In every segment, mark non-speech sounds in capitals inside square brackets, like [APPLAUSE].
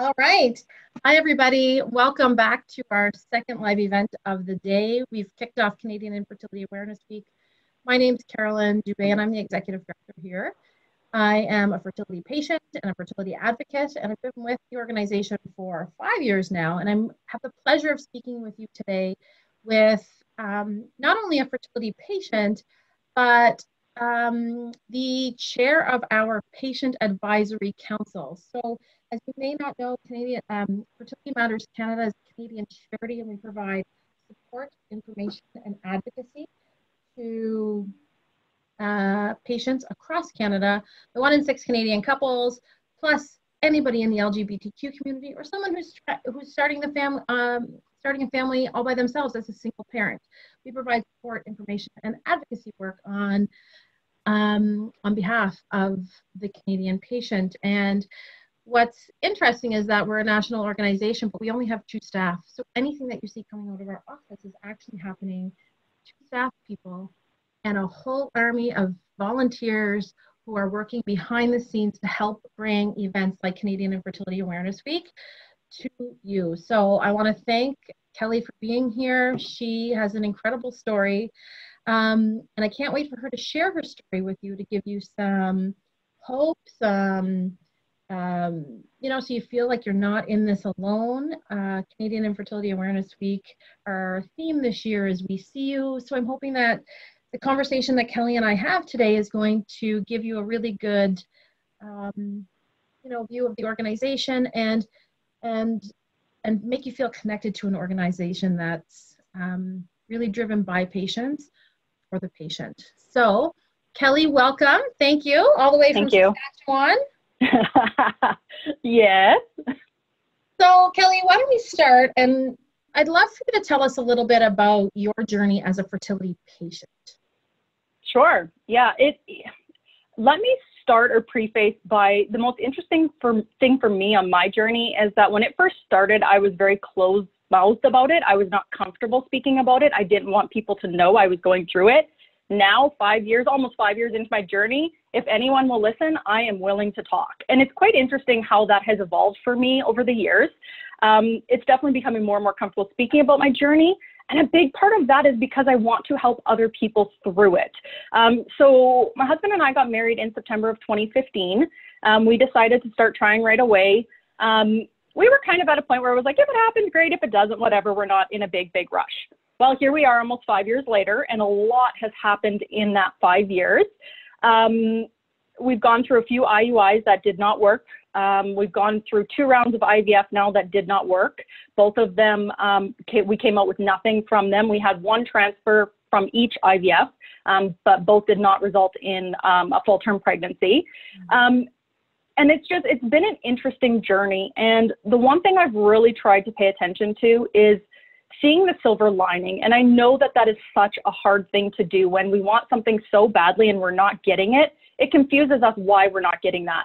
All right. Hi, everybody. Welcome back to our second live event of the day. We've kicked off Canadian Infertility Awareness Week. My name is Carolynn Dube, and I'm the executive director here. I am a fertility patient and a fertility advocate, and I've been with the organization for five years now. And I have the pleasure of speaking with you today with um, not only a fertility patient, but um, the chair of our Patient Advisory Council. So, as you may not know, Canadian um, Fertility Matters Canada is a Canadian charity, and we provide support, information, and advocacy to uh, patients across Canada, the one in six Canadian couples, plus anybody in the LGBTQ community or someone who's who's starting the family um, starting a family all by themselves as a single parent. We provide support, information, and advocacy work on um, on behalf of the Canadian patient. And what's interesting is that we're a national organization, but we only have two staff. So anything that you see coming out of our office is actually happening two staff people and a whole army of volunteers who are working behind the scenes to help bring events like Canadian Infertility Awareness Week to you. So I want to thank Kelly for being here. She has an incredible story. Um, and I can't wait for her to share her story with you to give you some hope, some, um, you know, so you feel like you're not in this alone. Uh, Canadian Infertility Awareness Week, our theme this year is We See You. So I'm hoping that the conversation that Kelly and I have today is going to give you a really good, um, you know, view of the organization and and and make you feel connected to an organization that's um, really driven by patients for the patient. So, Kelly, welcome. Thank you all the way Thank from you. Saskatchewan. [LAUGHS] yes. So, Kelly, why don't we start? And I'd love for you to tell us a little bit about your journey as a fertility patient. Sure. Yeah. It. Let me start or preface by the most interesting for, thing for me on my journey is that when it first started, I was very closed mouthed about it. I was not comfortable speaking about it. I didn't want people to know I was going through it. Now, five years, almost five years into my journey, if anyone will listen, I am willing to talk. And it's quite interesting how that has evolved for me over the years. Um, it's definitely becoming more and more comfortable speaking about my journey. And a big part of that is because I want to help other people through it. Um, so, my husband and I got married in September of 2015. Um, we decided to start trying right away. Um, we were kind of at a point where it was like, if it happens, great. If it doesn't, whatever. We're not in a big, big rush. Well, here we are almost five years later, and a lot has happened in that five years. Um, we've gone through a few IUIs that did not work. Um, we've gone through two rounds of IVF now that did not work. Both of them, um, we came out with nothing from them. We had one transfer from each IVF, um, but both did not result in um, a full term pregnancy. Um, and it's just it's been an interesting journey and the one thing i've really tried to pay attention to is seeing the silver lining and i know that that is such a hard thing to do when we want something so badly and we're not getting it it confuses us why we're not getting that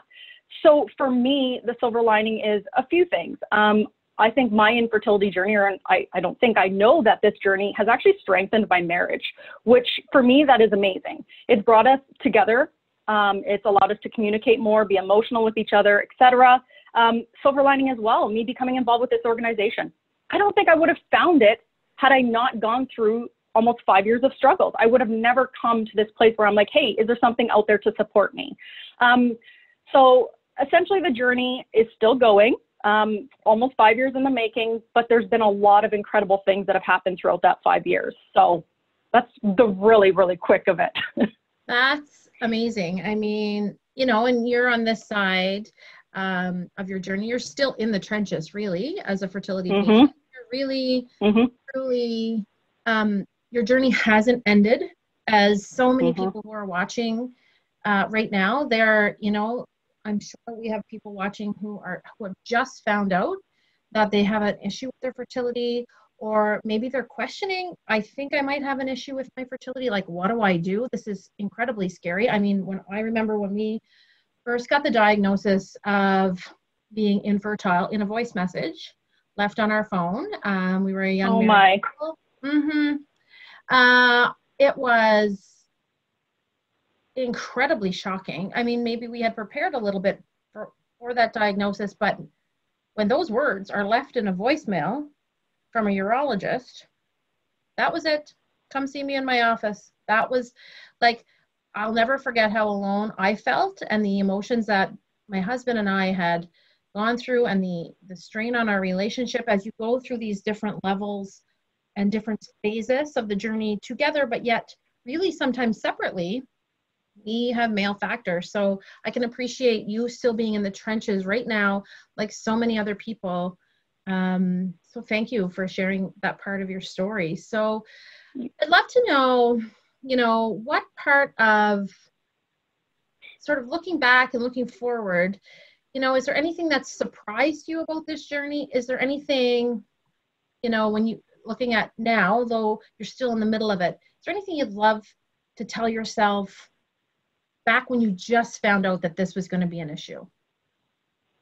so for me the silver lining is a few things um, I think my infertility journey, or I, I don't think I know that this journey has actually strengthened my marriage, which for me, that is amazing. It's brought us together um, it's allowed us to communicate more, be emotional with each other, etc. Um, silver lining as well, me becoming involved with this organization. I don't think I would have found it had I not gone through almost five years of struggles. I would have never come to this place where I'm like, hey, is there something out there to support me? Um, so essentially, the journey is still going. Um, almost five years in the making, but there's been a lot of incredible things that have happened throughout that five years. So that's the really, really quick of it. [LAUGHS] that's amazing. I mean, you know, and you're on this side um, of your journey. You're still in the trenches, really, as a fertility mm-hmm. patient. You're really, mm-hmm. truly, um, your journey hasn't ended. As so many mm-hmm. people who are watching uh, right now, they're, you know, I'm sure we have people watching who are who have just found out that they have an issue with their fertility or maybe they're questioning i think i might have an issue with my fertility like what do i do this is incredibly scary i mean when i remember when we first got the diagnosis of being infertile in a voice message left on our phone um, we were a young oh my mm-hmm. uh, it was incredibly shocking i mean maybe we had prepared a little bit for, for that diagnosis but when those words are left in a voicemail from a urologist, that was it. Come see me in my office. That was like, I'll never forget how alone I felt and the emotions that my husband and I had gone through and the, the strain on our relationship as you go through these different levels and different phases of the journey together, but yet really sometimes separately we have male factors. So I can appreciate you still being in the trenches right now, like so many other people. Um, so thank you for sharing that part of your story. So I'd love to know, you know, what part of sort of looking back and looking forward, you know, is there anything that surprised you about this journey? Is there anything, you know, when you looking at now, though you're still in the middle of it, is there anything you'd love to tell yourself back when you just found out that this was going to be an issue?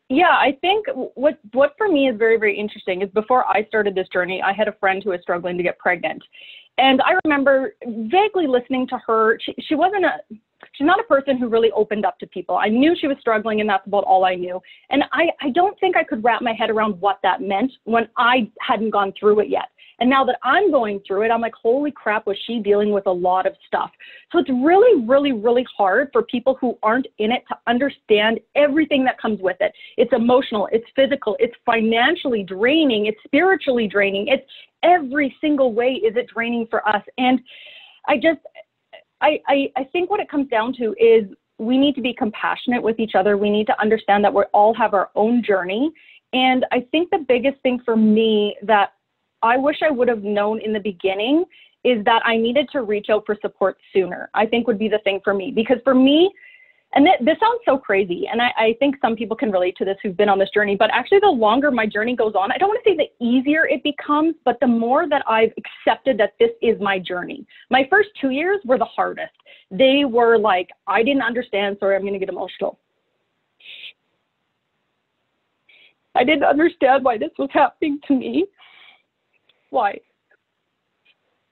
Yeah, I think what what for me is very very interesting is before I started this journey, I had a friend who was struggling to get pregnant, and I remember vaguely listening to her. She she wasn't a she's not a person who really opened up to people. I knew she was struggling, and that's about all I knew. And I I don't think I could wrap my head around what that meant when I hadn't gone through it yet. And now that I'm going through it, I'm like, holy crap, was she dealing with a lot of stuff? So it's really, really, really hard for people who aren't in it to understand everything that comes with it. It's emotional, it's physical, it's financially draining, it's spiritually draining, it's every single way is it draining for us. And I just, I, I, I think what it comes down to is we need to be compassionate with each other. We need to understand that we all have our own journey. And I think the biggest thing for me that I wish I would have known in the beginning is that I needed to reach out for support sooner. I think would be the thing for me because for me, and th- this sounds so crazy, and I, I, think some people can relate to this who've been on this journey, but actually, the longer my journey goes on, I don't want to say the easier it becomes, but the more that I've accepted that this is my journey. My first two years were the hardest. They were like, I didn't understand, sorry, I'm going to get emotional. I didn't understand why this was happening to me why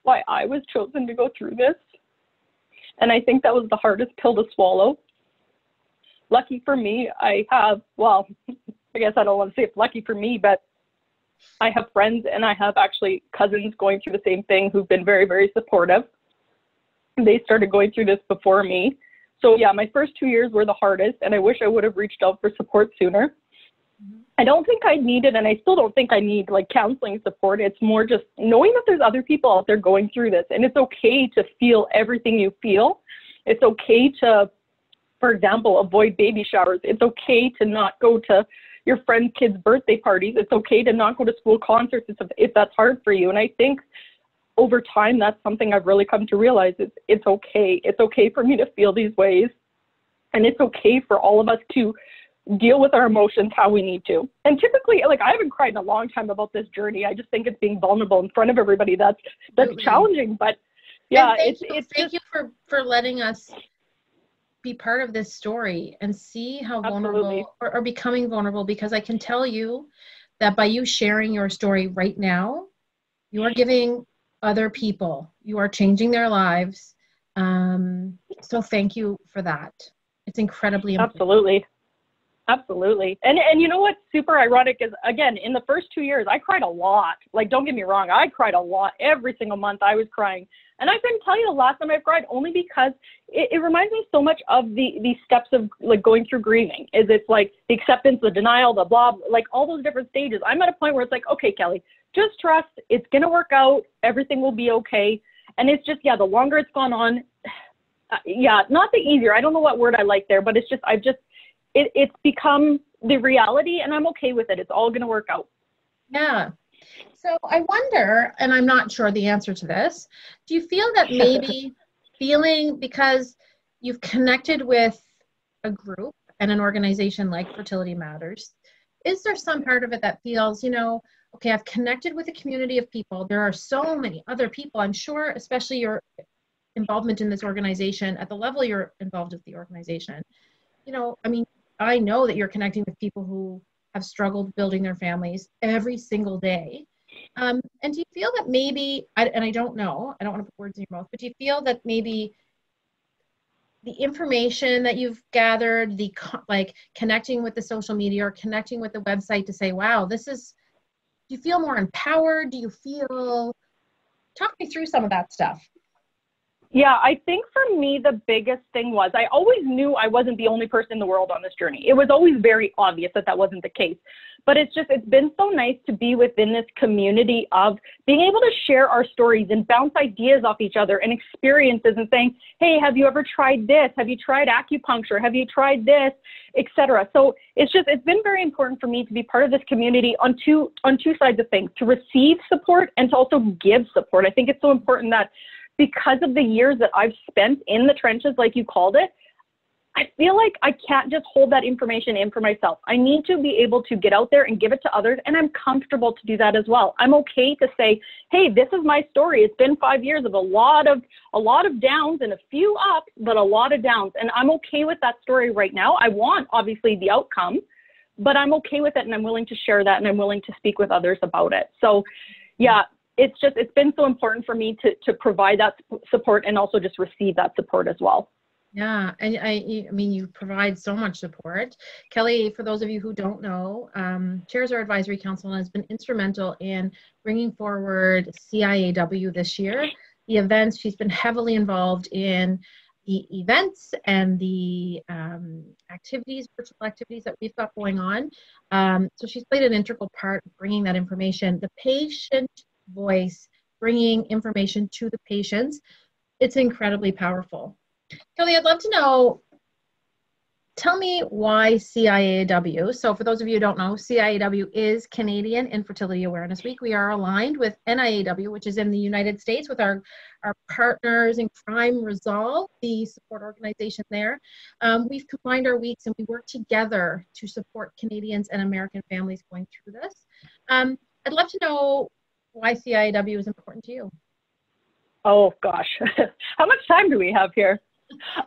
why I was chosen to go through this. And I think that was the hardest pill to swallow. Lucky for me, I have, well, [LAUGHS] I guess I don't want to say it's lucky for me, but I have friends and I have actually cousins going through the same thing who've been very, very supportive. They started going through this before me. So, yeah, my first two years were the hardest, and I wish I would have reached out for support sooner. Mm-hmm. I don't think I need it, and I still don't think I need like counseling support. It's more just knowing that there's other people out there going through this, and it's okay to feel everything you feel. It's okay to, for example, avoid baby showers. It's okay to not go to your friend's kids' birthday parties. It's okay to not go to school concerts if, if that's hard for you. And I think over time, that's something I've really come to realize. It's, it's okay. It's okay for me to feel these ways. And it's okay for all of us to deal with our emotions how we need to. And typically, like I haven't cried in a long time about this journey. I just think it's being vulnerable in front of everybody that's that's Absolutely. challenging. But yeah, it's you, it's thank just, you for for letting us be part of this story and see how vulnerable or, or becoming vulnerable because I can tell you that by you sharing your story right now, you are giving other people, you are changing their lives. Um, so thank you for that. It's incredibly important. Absolutely. Absolutely. And and you know what's super ironic is again, in the first two years I cried a lot. Like don't get me wrong, I cried a lot. Every single month I was crying. And I couldn't tell you the last time I've cried only because it, it reminds me so much of the the steps of like going through grieving. Is it's like the acceptance, the denial, the blah, like all those different stages. I'm at a point where it's like, okay, Kelly, just trust, it's gonna work out, everything will be okay. And it's just yeah, the longer it's gone on, uh, yeah, not the easier. I don't know what word I like there, but it's just I've just it, it's become the reality and I'm okay with it. It's all going to work out. Yeah. So I wonder, and I'm not sure the answer to this, do you feel that maybe [LAUGHS] feeling because you've connected with a group and an organization like Fertility Matters, is there some part of it that feels, you know, okay, I've connected with a community of people. There are so many other people, I'm sure, especially your involvement in this organization at the level you're involved with the organization. You know, I mean, I know that you're connecting with people who have struggled building their families every single day. Um, and do you feel that maybe, and I don't know, I don't want to put words in your mouth, but do you feel that maybe the information that you've gathered, the like connecting with the social media or connecting with the website to say, wow, this is, do you feel more empowered? Do you feel, talk me through some of that stuff. Yeah, I think for me, the biggest thing was I always knew I wasn't the only person in the world on this journey. It was always very obvious that that wasn't the case. But it's just, it's been so nice to be within this community of being able to share our stories and bounce ideas off each other and experiences and saying, hey, have you ever tried this? Have you tried acupuncture? Have you tried this? Etc. So it's just, it's been very important for me to be part of this community on two, on two sides of things, to receive support and to also give support. I think it's so important that because of the years that I've spent in the trenches, like you called it, I feel like I can't just hold that information in for myself. I need to be able to get out there and give it to others, and I'm comfortable to do that as well. I'm okay to say, "Hey, this is my story. It's been 5 years of a lot of a lot of downs and a few ups, but a lot of downs." And I'm okay with that story right now. I want obviously the outcome, but I'm okay with it and I'm willing to share that and I'm willing to speak with others about it. So, yeah, it's just it's been so important for me to to provide that support and also just receive that support as well. Yeah, and I, I mean, you provide so much support. Kelly, for those of you who don't know, um, chairs our advisory council and has been instrumental in bringing forward CIAW this year. The events, she's been heavily involved in the events and the um, activities, virtual activities that we've got going on. Um, so she's played an integral part bringing that information. The patient voice, bringing information to the patients, it's incredibly powerful. Kelly, I'd love to know, tell me why CIAW. So for those of you who don't know, CIAW is Canadian Infertility Awareness Week. We are aligned with NIAW, which is in the United States with our, our partners in crime Resolve, the support organization there. Um, we've combined our weeks and we work together to support Canadians and American families going through this. Um, I'd love to know why CIAW is important to you. Oh gosh, [LAUGHS] how much time do we have here?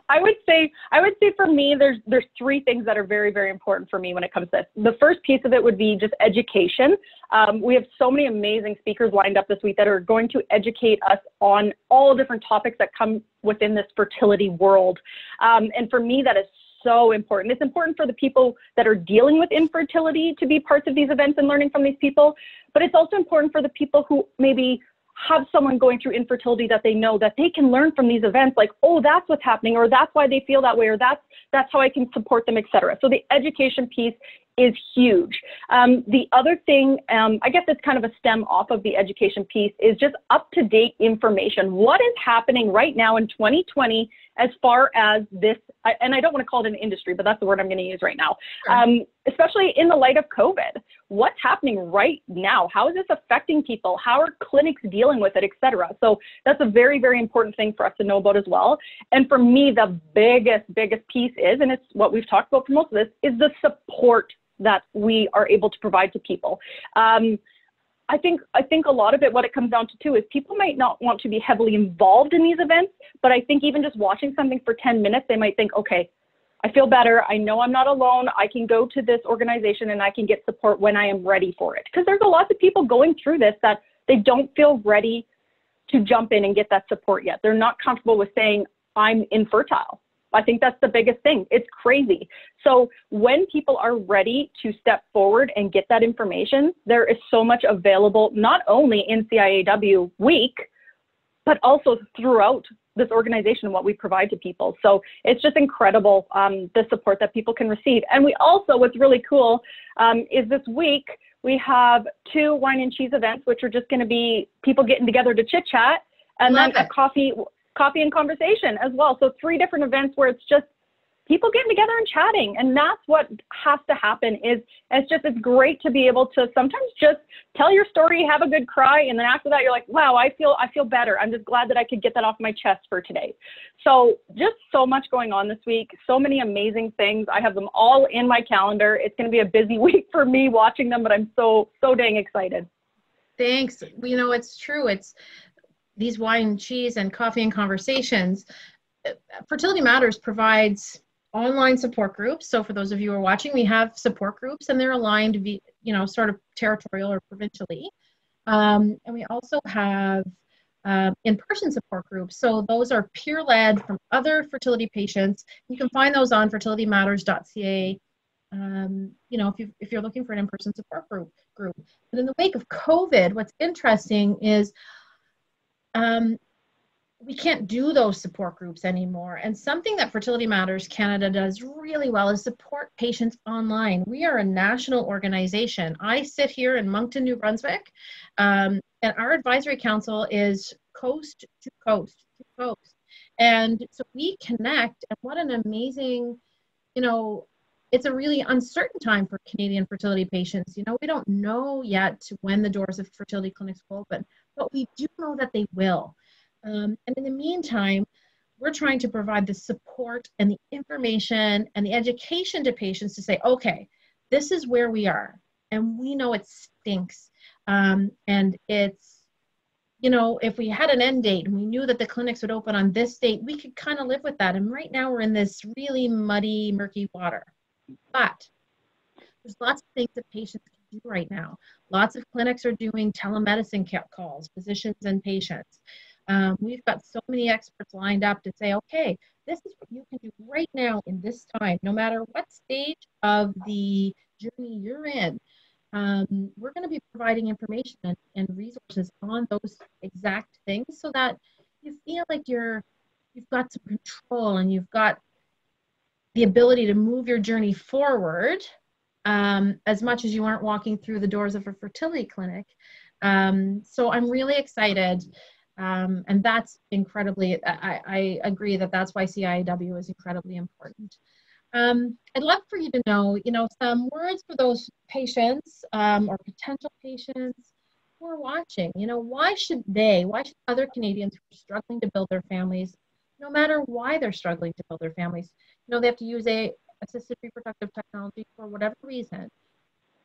I would say I would say for me there's there's three things that are very very important for me when it comes to this. The first piece of it would be just education. Um, we have so many amazing speakers lined up this week that are going to educate us on all different topics that come within this fertility world. Um, and for me that is so important. It's important for the people that are dealing with infertility to be parts of these events and learning from these people, but it's also important for the people who maybe have someone going through infertility that they know that they can learn from these events like oh that's what's happening or that's why they feel that way or that's that's how i can support them etc so the education piece is huge um, the other thing um, i guess it's kind of a stem off of the education piece is just up to date information what is happening right now in 2020 as far as this, and I don't want to call it an industry, but that's the word I'm going to use right now, sure. um, especially in the light of COVID. What's happening right now? How is this affecting people? How are clinics dealing with it, et cetera? So that's a very, very important thing for us to know about as well. And for me, the biggest, biggest piece is, and it's what we've talked about for most of this, is the support that we are able to provide to people. Um, I think I think a lot of it, what it comes down to too, is people might not want to be heavily involved in these events, but I think even just watching something for 10 minutes, they might think, okay, I feel better. I know I'm not alone. I can go to this organization and I can get support when I am ready for it. Because there's a lot of people going through this that they don't feel ready to jump in and get that support yet. They're not comfortable with saying, I'm infertile. I think that's the biggest thing. It's crazy. So when people are ready to step forward and get that information, there is so much available, not only in CIAW week, but also throughout this organization, and what we provide to people. So it's just incredible um, the support that people can receive. And we also, what's really cool um, is this week, we have two wine and cheese events, which are just going to be people getting together to chit chat, and Love then it. a coffee coffee and conversation as well. So three different events where it's just people getting together and chatting. And that's what has to happen is it's just it's great to be able to sometimes just tell your story have a good cry and then after that you're like wow i feel i feel better. I'm just glad that i could get that off my chest for today. So just so much going on this week so many amazing things. I have them all in my calendar. It's going to be a busy [LAUGHS] week for me watching them but i'm so so dang excited. Thanks. You know it's true. It's these wine, and cheese, and coffee and conversations, Fertility Matters provides online support groups. So for those of you who are watching, we have support groups, and they're aligned, you know, sort of territorial or provincially. Um, and we also have um, in-person support groups. So those are peer-led from other fertility patients. You can find those on fertilitymatters.ca. Um, you know, if, you, if you're looking for an in-person support group, group. But in the wake of COVID, what's interesting is um, we can't do those support groups anymore. And something that Fertility Matters Canada does really well is support patients online. We are a national organization. I sit here in Moncton, New Brunswick, um, and our advisory council is coast to coast to coast. And so we connect, and what an amazing, you know, it's a really uncertain time for Canadian fertility patients. You know, we don't know yet when the doors of fertility clinics will open, but we do know that they will. Um, and in the meantime, we're trying to provide the support and the information and the education to patients to say, okay, this is where we are. And we know it stinks. Um, and it's, you know, if we had an end date and we knew that the clinics would open on this date, we could kind of live with that. And right now we're in this really muddy, murky water. But there's lots of things that patients do right now. Lots of clinics are doing telemedicine calls, physicians and patients. Um, we've got so many experts lined up to say, okay, this is what you can do right now in this time, no matter what stage of the journey you're in. Um, we're going to be providing information and, and resources on those exact things so that you feel like you're you've got some control and you've got the ability to move your journey forward um, as much as you aren't walking through the doors of a fertility clinic. Um, so I'm really excited um, and that's incredibly, I, I, agree that that's why CIAW is incredibly important. Um, I'd love for you to know, you know, some words for those patients um, or potential patients who are watching. You know, why should they, why should other Canadians who are struggling to build their families, no matter why they're struggling to build their families, you know, they have to use a assisted reproductive technology for whatever reason.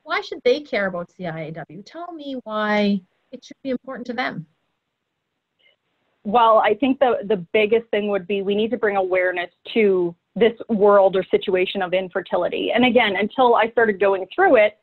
Why should they care about CIAW? Tell me why it should be important to them well, I think the, the biggest thing would be we need to bring awareness to this world or situation of infertility. And again, until I started going through it,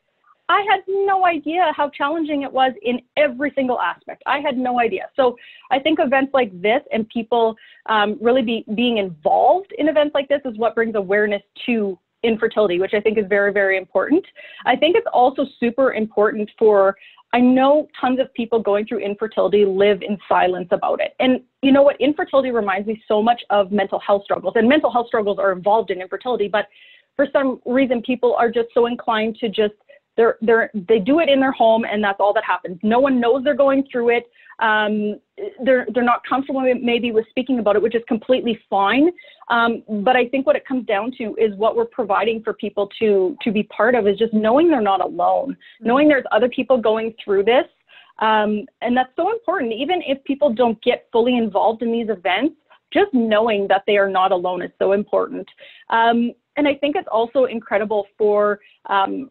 I had no idea how challenging it was in every single aspect. I had no idea. So I think events like this and people um, really be, being involved in events like this is what brings awareness to infertility, which I think is very, very important. I think it's also super important for I know tons of people going through infertility live in silence about it. And you know what? Infertility reminds me so much of mental health struggles, and mental health struggles are involved in infertility, but for some reason, people are just so inclined to just they're, they're, they do it in their home and that's all that happens. No one knows they're going through it. Um, they're, they're not comfortable maybe with speaking about it, which is completely fine. Um, but I think what it comes down to is what we're providing for people to, to be part of is just knowing they're not alone, knowing there's other people going through this. Um, and that's so important. Even if people don't get fully involved in these events, just knowing that they are not alone is so important. Um, and I think it's also incredible for um,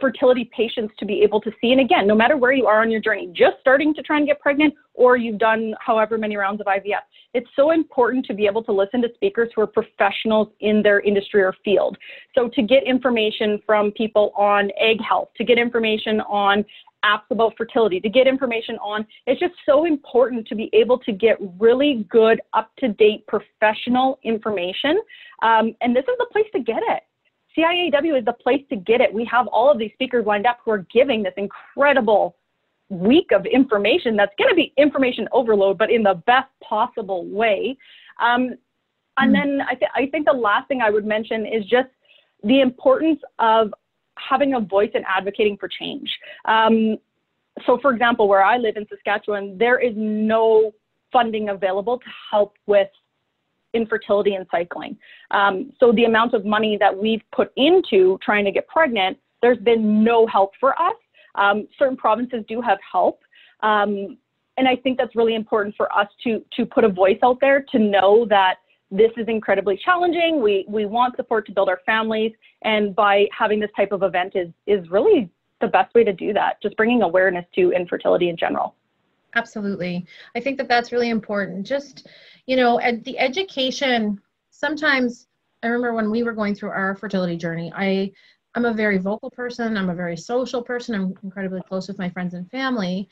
fertility patients to be able to see. And again, no matter where you are on your journey, just starting to try and get pregnant or you've done however many rounds of IVF, it's so important to be able to listen to speakers who are professionals in their industry or field. So to get information from people on egg health, to get information on apps about fertility, to get information on, it's just so important to be able to get really good, up to date professional information. Um, and this is the place to get it. CIAW is the place to get it. We have all of these speakers lined up who are giving this incredible week of information that's going to be information overload, but in the best possible way. Um, and then I, th- I think the last thing I would mention is just the importance of having a voice and advocating for change. Um, so, for example, where I live in Saskatchewan, there is no funding available to help with infertility and cycling. Um, so the amount of money that we've put into trying to get pregnant, there's been no help for us. Um, certain provinces do have help. Um, and I think that's really important for us to, to put a voice out there to know that this is incredibly challenging. We, we want support to build our families. And by having this type of event is, is really the best way to do that, just bringing awareness to infertility in general. Absolutely. I think that that's really important. Just, you know, at the education, sometimes I remember when we were going through our fertility journey, I, I'm a very vocal person. I'm a very social person. I'm incredibly close with my friends and family.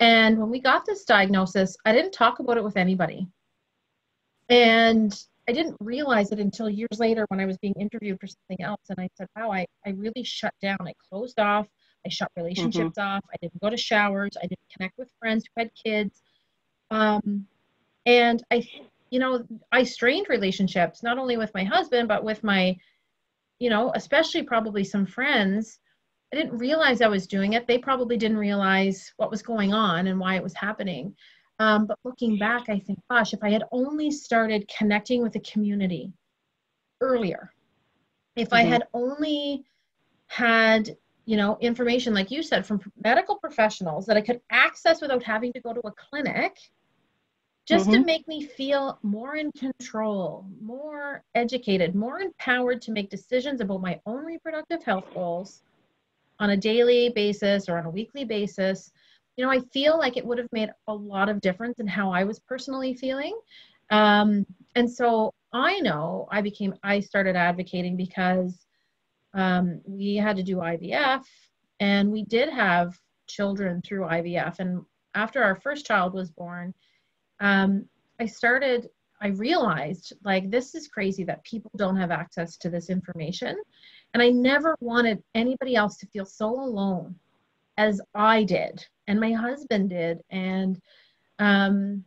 And when we got this diagnosis, I didn't talk about it with anybody. And I didn't realize it until years later when I was being interviewed for something else. And I said, wow, I, I really shut down. I closed off. I shut relationships mm-hmm. off. I didn't go to showers. I didn't connect with friends who had kids. Um, and I, you know, I strained relationships, not only with my husband, but with my, you know, especially probably some friends. I didn't realize I was doing it. They probably didn't realize what was going on and why it was happening. Um, but looking back, I think, gosh, if I had only started connecting with the community earlier, if mm-hmm. I had only had, you know, information, like you said, from medical professionals that I could access without having to go to a clinic, just mm-hmm. to make me feel more in control, more educated, more empowered to make decisions about my own reproductive health goals on a daily basis or on a weekly basis you know, I feel like it would have made a lot of difference in how I was personally feeling. Um, and so I know I became, I started advocating because um, we had to do IVF and we did have children through IVF. And after our first child was born, um, I started, I realized like this is crazy that people don't have access to this information. And I never wanted anybody else to feel so alone as I did and my husband did and um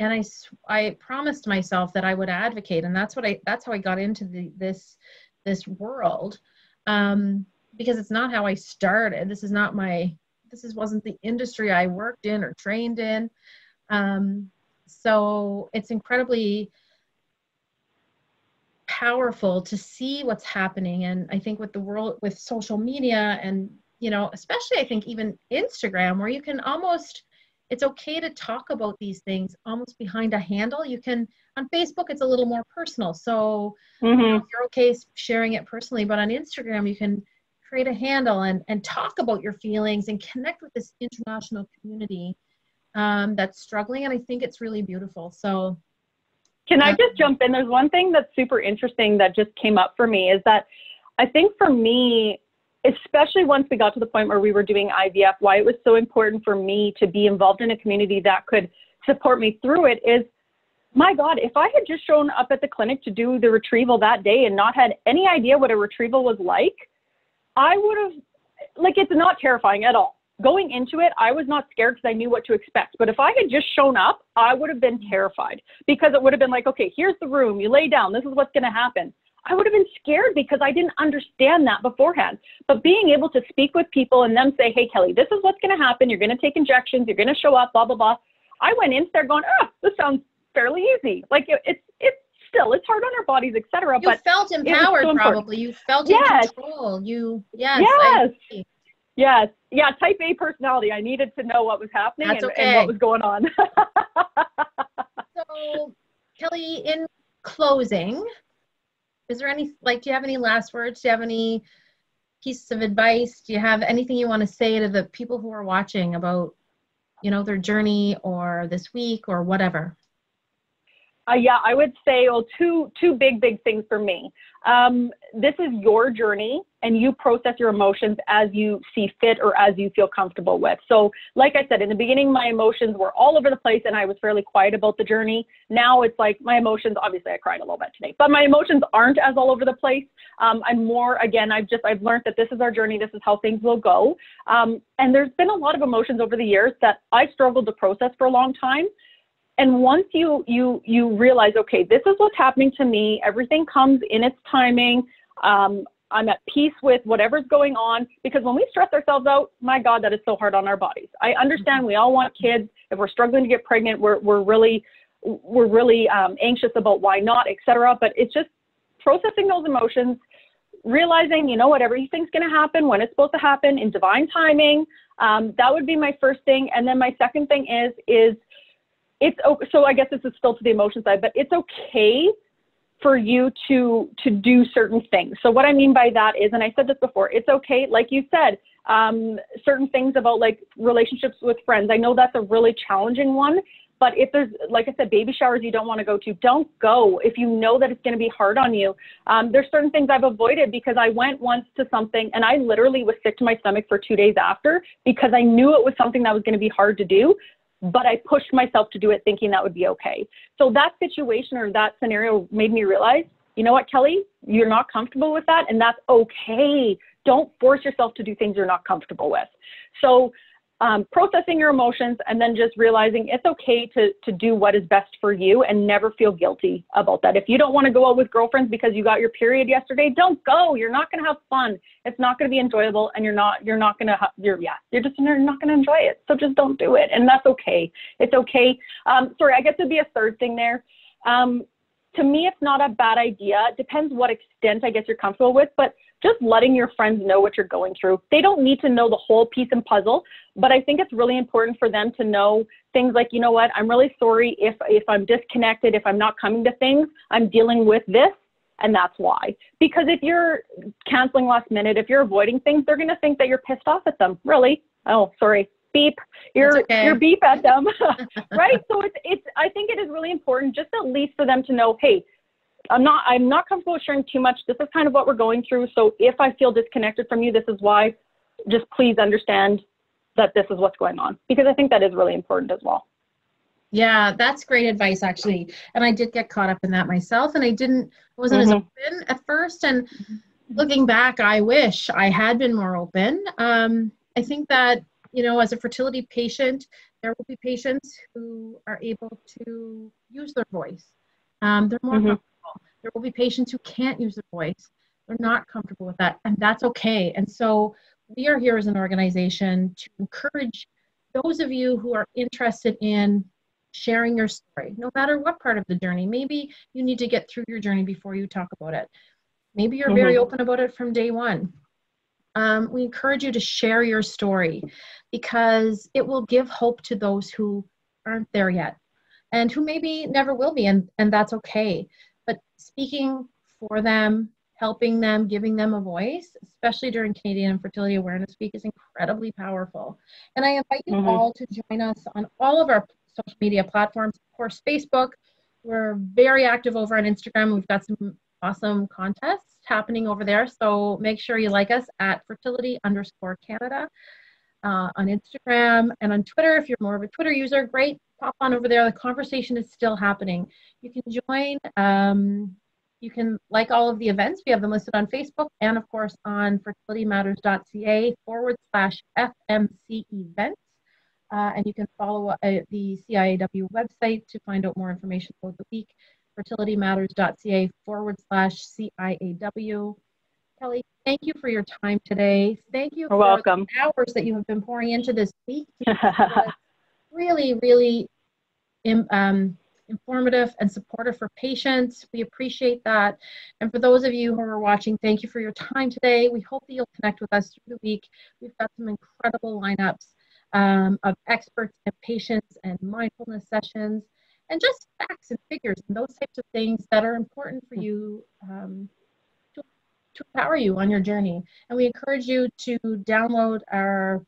and I I promised myself that I would advocate and that's what I that's how I got into the this this world um because it's not how I started. This is not my this is wasn't the industry I worked in or trained in. Um so it's incredibly powerful to see what's happening. And i think with the world with social media and you know, especially I think even Instagram, where you can almost, it's okay to talk about these things almost behind a handle. You can, on Facebook, it's a little more personal. So mm-hmm. you know, you're okay sharing it personally, but on Instagram, you can create a handle and, and talk about your feelings and connect with this international community um, that's struggling. And I think it's really beautiful. So, can I just jump in? There's one thing that's super interesting that just came up for me is that I think for me, especially once we got to the point where we were doing IVF, why it was so important for me to be involved in a community that could support me through it is my God, if I had just shown up at the clinic to do the retrieval that day and not had any idea what a retrieval was like, I would have, like, it's not terrifying at all. Going into it, I was not scared because I knew what to expect. But if I had just shown up, I would have been terrified because it would have been like, okay, here's the room, you lay down, this is what's going to happen. I would have been scared because I didn't understand that beforehand. But being able to speak with people and them say, hey, Kelly, this is what's going to happen. You're going to take injections. You're going to show up, blah, blah, blah. I went in there going, oh, this sounds fairly easy. Like it, it's, it's still, it's hard on our bodies, etc. You but felt empowered so probably. You felt yes. in control. You, yes. Yes. Yes. Yeah. Type A personality. I needed to know what was happening and, okay. and what was going on. [LAUGHS] so, Kelly, in closing, is there any like do you have any last words? Do you have any pieces of advice? Do you have anything you want to say to the people who are watching about you know their journey or this week or whatever uh, yeah, I would say well, two two big big things for me. Um, this is your journey, and you process your emotions as you see fit or as you feel comfortable with. So, like I said in the beginning, my emotions were all over the place, and I was fairly quiet about the journey. Now it's like my emotions. Obviously, I cried a little bit today, but my emotions aren't as all over the place. Um, I'm more again. I've just I've learned that this is our journey. This is how things will go. Um, and there's been a lot of emotions over the years that I struggled to process for a long time and once you you you realize okay this is what's happening to me everything comes in its timing um, i'm at peace with whatever's going on because when we stress ourselves out my god that is so hard on our bodies. I understand we all want kids. If we're struggling to get pregnant we're, we're really we're really um, anxious about why not etc but it's just processing those emotions realizing you know what everything's going to happen when it's supposed to happen in divine timing. Um, that would be my first thing. And then my second thing is is it's so I guess this is still to the emotion side, but it's okay for you to to do certain things. So what I mean by that is, and I said this before, it's okay, like you said, um, certain things about like relationships with friends. I know that's a really challenging one, But if there's, like I said, baby showers you don't want to go to, don't go if you know that it's going to be hard on you. Um, there's certain things I've avoided because I went once to something and I literally was sick to my stomach for two days after because I knew it was something that was going to be hard to do but I pushed myself to do it thinking that would be okay. So that situation or that scenario made me realize, you know what, Kelly, you're not comfortable with that, and that's okay. Don't force yourself to do things you're not comfortable with. So um, processing your emotions and then just realizing it's okay to, to do what is best for you and never feel guilty about that. If you don't want to go out with girlfriends because you got your period yesterday, don't go. You're not going to have fun. It's not going to be enjoyable and you're not, you're not going to, you're, yeah, you're just you're not going to enjoy it. So just don't do it. And that's okay. It's okay. Um, sorry, I guess it'd be a third thing there. Um, to me, it's not a bad idea. It depends what extent I guess you're comfortable with, but just letting your friends know what you're going through. They don't need to know the whole piece and puzzle, but I think it's really important for them to know things like, you know what, I'm really sorry if if I'm disconnected, if I'm not coming to things, I'm dealing with this and that's why. Because if you're canceling last minute, if you're avoiding things, they're going to think that you're pissed off at them. Really? Oh, sorry. Beep. You're okay. you're beep at them. [LAUGHS] right? So it's it's I think it is really important just at least for them to know, hey, I'm not I'm not comfortable sharing too much. This is kind of what we're going through. So if I feel disconnected from you, this is why. Just please understand that this is what's going on because I think that is really important as well. Yeah, that's great advice actually. And I did get caught up in that myself and I didn't wasn't mm-hmm. as open at first and looking back, I wish I had been more open. Um, I think that, you know, as a fertility patient, there will be patients who are able to use their voice. Um, they're more mm-hmm. There will be patients who can't use their voice. They're not comfortable with that, and that's okay. And so we are here as an organization to encourage those of you who are interested in sharing your story, no matter what part of the journey. Maybe you need to get through your journey before you talk about it. Maybe you're mm-hmm. very open about it from day one. Um, we encourage you to share your story because it will give hope to those who aren't there yet and who maybe never will be, and, and that's okay speaking for them, helping them, giving them a voice, especially during Canadian Infertility Awareness Week, is incredibly powerful. And I invite you mm-hmm. all to join us on all of our social media platforms. Of course, Facebook, we're very active over on Instagram. We've got some awesome contests happening over there. So make sure you like us at fertility underscore Canada uh, on Instagram and on Twitter. If you're more of a Twitter user, great. Pop on over there. The conversation is still happening. You can join. Um, you can like all of the events. We have them listed on Facebook and, of course, on fertilitymatters.ca forward slash FMC events. Uh, and you can follow uh, the CIAW website to find out more information about the week, fertilitymatters.ca forward slash CIAW. Kelly, thank you for your time today. Thank you You're for welcome. the hours that you have been pouring into this week. [LAUGHS] really, really um, informative and supportive for patients. We appreciate that. And for those of you who are watching, thank you for your time today. We hope that you'll connect with us through the week. We've got some incredible lineups um, of experts and patients and mindfulness sessions and just facts and figures and those types of things that are important for you um, to empower you on your journey. And we encourage you to download our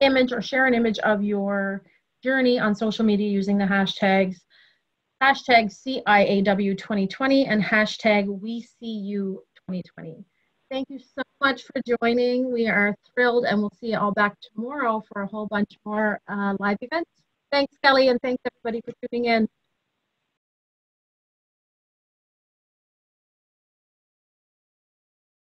image or share an image of your journey on social media using the hashtags hashtag CIAW2020 and hashtag WeSeeYou2020. Thank you so much for joining. We are thrilled and we'll see you all back tomorrow for a whole bunch more uh, live events. Thanks, Kelly, and thanks everybody for tuning in.